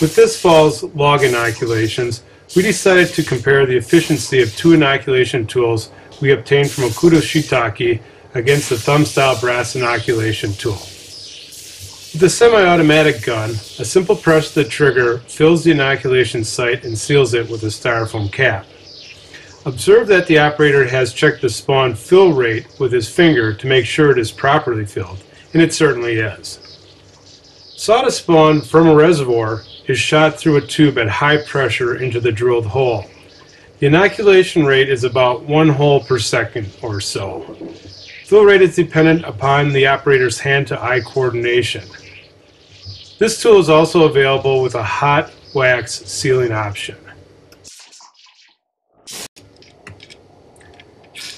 With this fall's log inoculations, we decided to compare the efficiency of two inoculation tools we obtained from Okuda Shiitake against the thumb-style brass inoculation tool. With a semi-automatic gun, a simple press of the trigger fills the inoculation site and seals it with a styrofoam cap. Observe that the operator has checked the spawn fill rate with his finger to make sure it is properly filled, and it certainly is. Sawdust spawn from a reservoir is shot through a tube at high pressure into the drilled hole. The inoculation rate is about one hole per second or so. Fill rate is dependent upon the operator's hand-to-eye coordination. This tool is also available with a hot wax sealing option.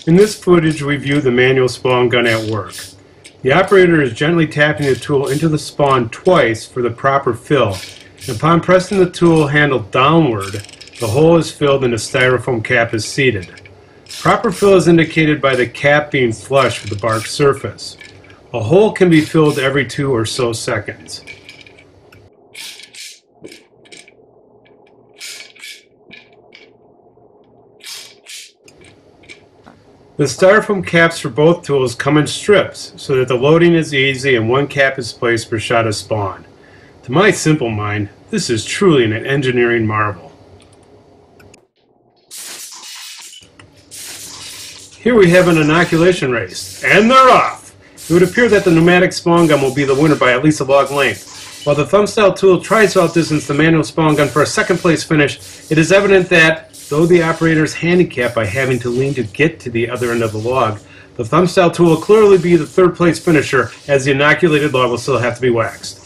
In this footage we view the manual spawn gun at work. The operator is gently tapping the tool into the spawn twice for the proper fill. And upon pressing the tool handle downward, the hole is filled and the styrofoam cap is seated. Proper fill is indicated by the cap being flush with the bark surface. A hole can be filled every two or so seconds. The styrofoam caps for both tools come in strips so that the loading is easy and one cap is placed per shot of spawn. To my simple mind, this is truly an engineering marvel. Here we have an inoculation race, and they're off! It would appear that the pneumatic spawn gun will be the winner by at least a log length. While the thumb style tool tries to outdistance the manual spawn gun for a second place finish, it is evident that Though the operator is handicapped by having to lean to get to the other end of the log, the thumb style tool will clearly be the third place finisher as the inoculated log will still have to be waxed.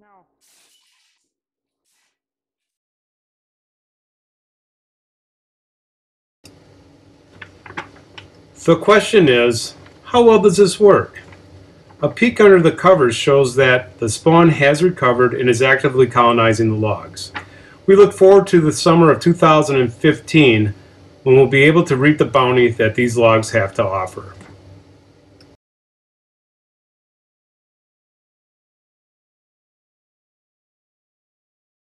No. The question is, how well does this work? A peek under the covers shows that the spawn has recovered and is actively colonizing the logs. We look forward to the summer of 2015 when we'll be able to reap the bounty that these logs have to offer.